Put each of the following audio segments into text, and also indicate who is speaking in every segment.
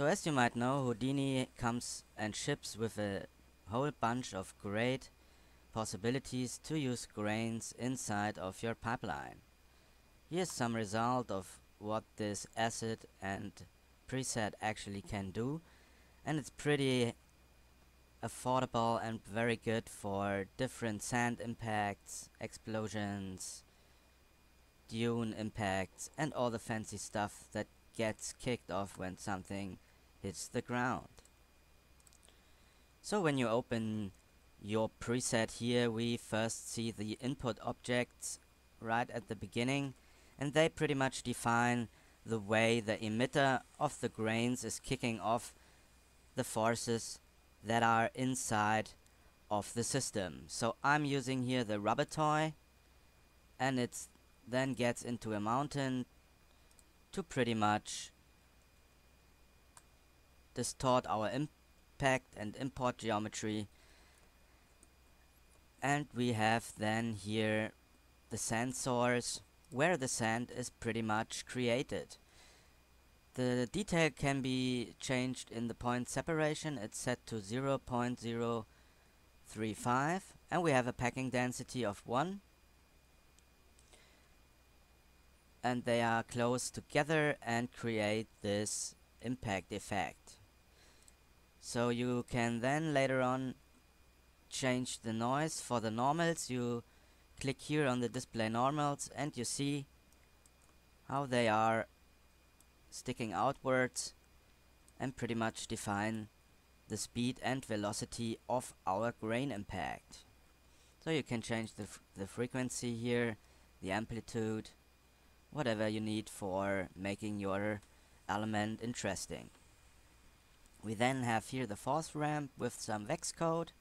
Speaker 1: So as you might know, Houdini comes and ships with a whole bunch of great possibilities to use grains inside of your pipeline. Here's some result of what this asset and preset actually can do and it's pretty affordable and very good for different sand impacts, explosions, dune impacts and all the fancy stuff that gets kicked off when something hits the ground. So when you open your preset here we first see the input objects right at the beginning and they pretty much define the way the emitter of the grains is kicking off the forces that are inside of the system. So I'm using here the rubber toy and it then gets into a mountain to pretty much distort our impact and import geometry and we have then here the sand source where the sand is pretty much created. The detail can be changed in the point separation. It's set to 0 0.035 and we have a packing density of 1 and they are close together and create this impact effect. So you can then later on change the noise for the normals. You click here on the display normals and you see how they are sticking outwards and pretty much define the speed and velocity of our grain impact. So you can change the, the frequency here, the amplitude, whatever you need for making your element interesting. We then have here the force ramp with some vex code.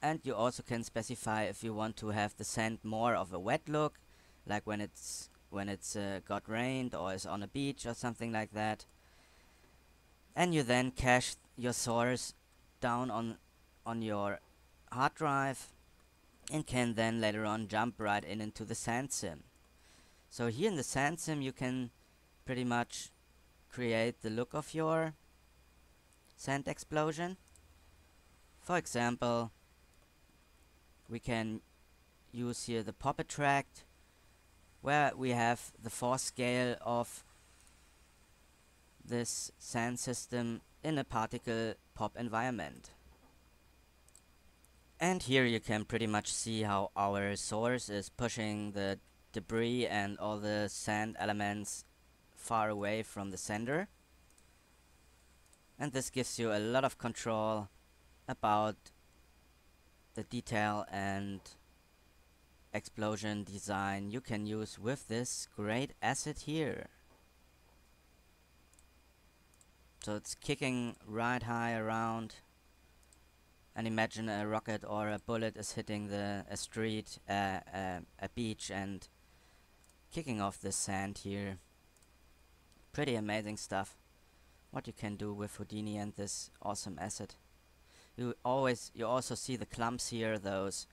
Speaker 1: And you also can specify if you want to have the sand more of a wet look, like when it's when it's uh, got rained or is on a beach or something like that. And you then cache your source down on on your hard drive and can then later on jump right in into the sand sim. So here in the sand sim you can pretty much create the look of your sand explosion. For example, we can use here the pop attract where we have the force scale of this sand system in a particle pop environment. And here you can pretty much see how our source is pushing the debris and all the sand elements far away from the sender. And this gives you a lot of control about the detail and explosion design you can use with this great asset here. So it's kicking right high around and imagine a rocket or a bullet is hitting the a street, uh, uh, a beach and kicking off the sand here. Pretty amazing stuff. What you can do with Houdini and this awesome asset. You always, you also see the clumps here, those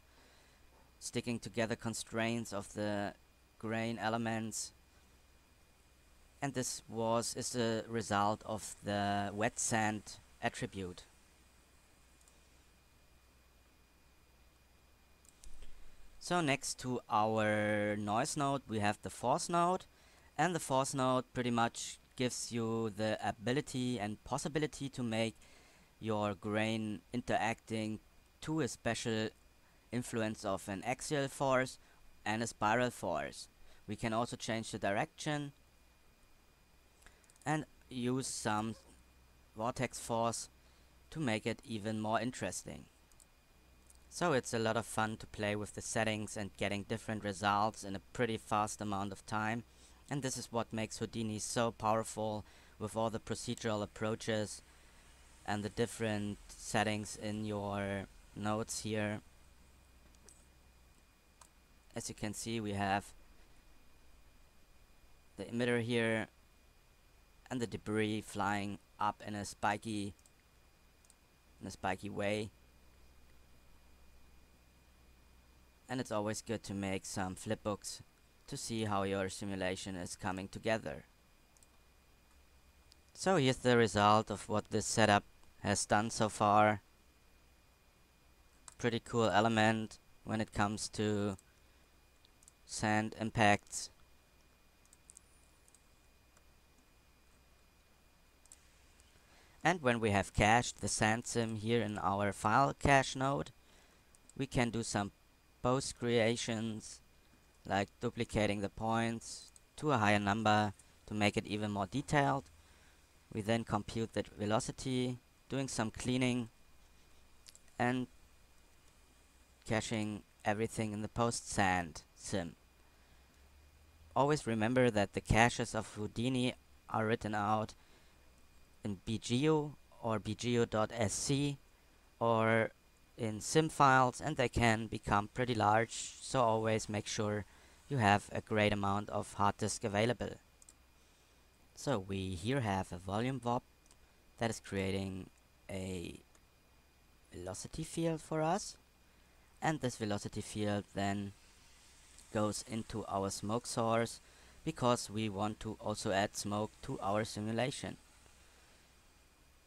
Speaker 1: sticking together constraints of the grain elements and this was is the result of the wet sand attribute. So next to our noise node we have the force node and the force node pretty much gives you the ability and possibility to make your grain interacting to a special influence of an axial force and a spiral force. We can also change the direction and use some vortex force to make it even more interesting. So it's a lot of fun to play with the settings and getting different results in a pretty fast amount of time and this is what makes Houdini so powerful with all the procedural approaches and the different settings in your nodes here. As you can see we have the emitter here and the debris flying up in a spiky in a spiky way. And it's always good to make some flipbooks to see how your simulation is coming together So here's the result of what this setup has done so far. Pretty cool element when it comes to sand impacts. And when we have cached the sand sim here in our file cache node, we can do some post creations like duplicating the points to a higher number to make it even more detailed. We then compute the velocity, doing some cleaning and caching everything in the post sand sim. Always remember that the caches of Houdini are written out in BGeO or bgeo.sc or in sim files and they can become pretty large so always make sure you have a great amount of hard disk available. So we here have a volume VOP that is creating a velocity field for us and this velocity field then goes into our smoke source because we want to also add smoke to our simulation.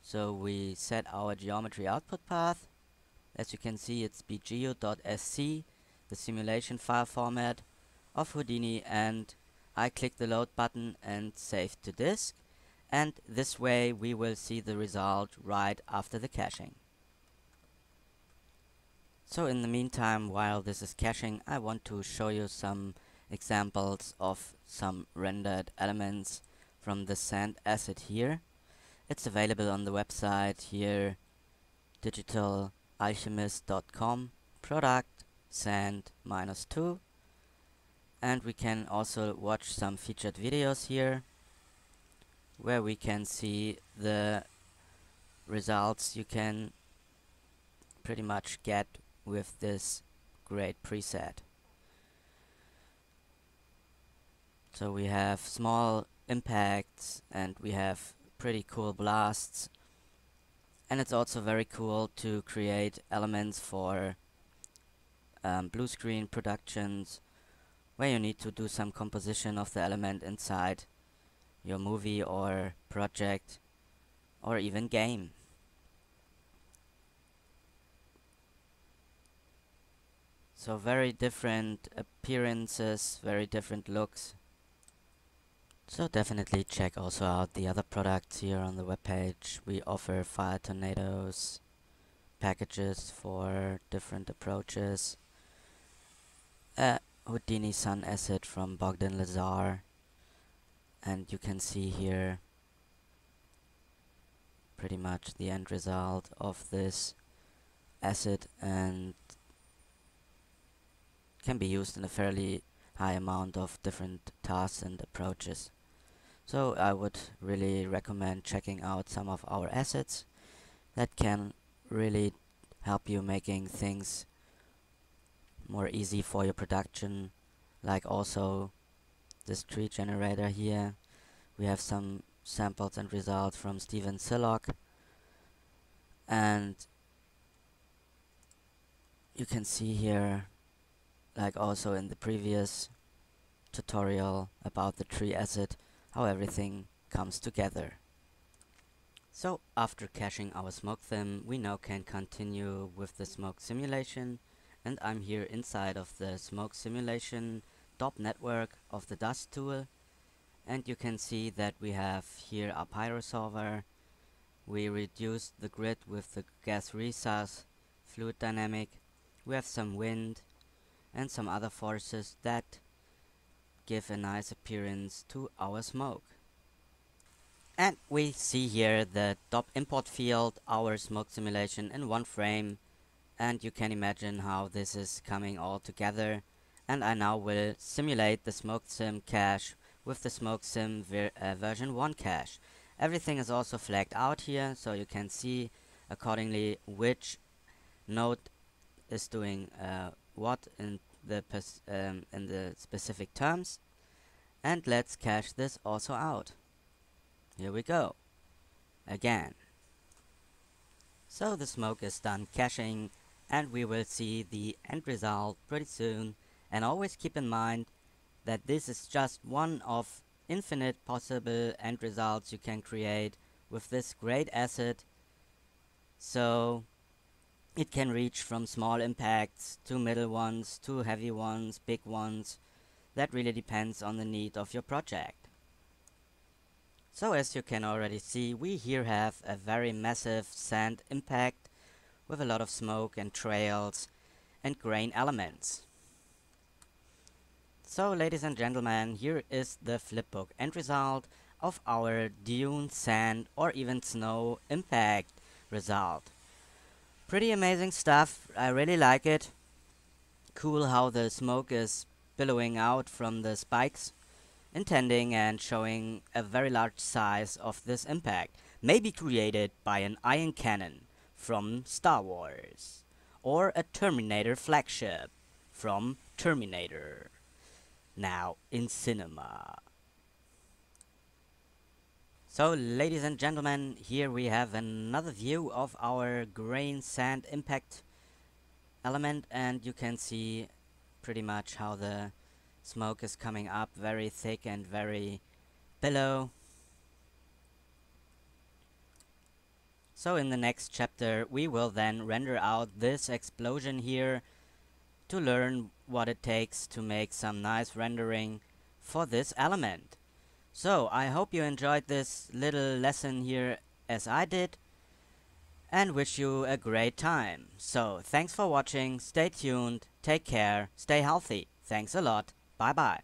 Speaker 1: So we set our geometry output path. As you can see it's bgeo.sc, the simulation file format of Houdini and I click the load button and save to disk and this way we will see the result right after the caching. So in the meantime, while this is caching, I want to show you some examples of some rendered elements from the sand asset here. It's available on the website here, digitalalchemist.com, product sand minus 2. And we can also watch some featured videos here, where we can see the results you can pretty much get with this great preset. So we have small impacts and we have pretty cool blasts and it's also very cool to create elements for um, blue screen productions where you need to do some composition of the element inside your movie or project or even game. So very different appearances, very different looks. So definitely check also out the other products here on the webpage. We offer fire tornadoes, packages for different approaches, a Houdini Sand Asset from Bogdan Lazar, and you can see here pretty much the end result of this acid and can be used in a fairly high amount of different tasks and approaches. So I would really recommend checking out some of our assets that can really help you making things more easy for your production. Like also this tree generator here. We have some samples and results from Steven Sillock. And you can see here like also in the previous tutorial about the tree asset, how everything comes together. So after caching our smoke theme, we now can continue with the smoke simulation and I'm here inside of the smoke simulation DOP network of the dust tool and you can see that we have here a pyrosolver we reduced the grid with the gas resize fluid dynamic. We have some wind and some other forces that give a nice appearance to our smoke. And we see here the DOP import field, our smoke simulation in one frame and you can imagine how this is coming all together. And I now will simulate the smoke sim cache with the smoke sim ver uh, version 1 cache. Everything is also flagged out here so you can see accordingly which node is doing uh, what in the um, in the specific terms. And let's cache this also out. Here we go. Again. So the smoke is done caching and we will see the end result pretty soon and always keep in mind that this is just one of infinite possible end results you can create with this great asset. So it can reach from small impacts to middle ones to heavy ones, big ones. That really depends on the need of your project. So as you can already see, we here have a very massive sand impact with a lot of smoke and trails and grain elements. So ladies and gentlemen, here is the flipbook end result of our dune, sand or even snow impact result. Pretty amazing stuff, I really like it. Cool how the smoke is billowing out from the spikes, intending and showing a very large size of this impact, maybe created by an ion cannon from Star Wars, or a Terminator flagship from Terminator now in cinema. So ladies and gentlemen, here we have another view of our grain sand impact element and you can see pretty much how the smoke is coming up very thick and very below. So in the next chapter we will then render out this explosion here to learn what it takes to make some nice rendering for this element. So, I hope you enjoyed this little lesson here as I did and wish you a great time. So, thanks for watching, stay tuned, take care, stay healthy. Thanks a lot, bye bye.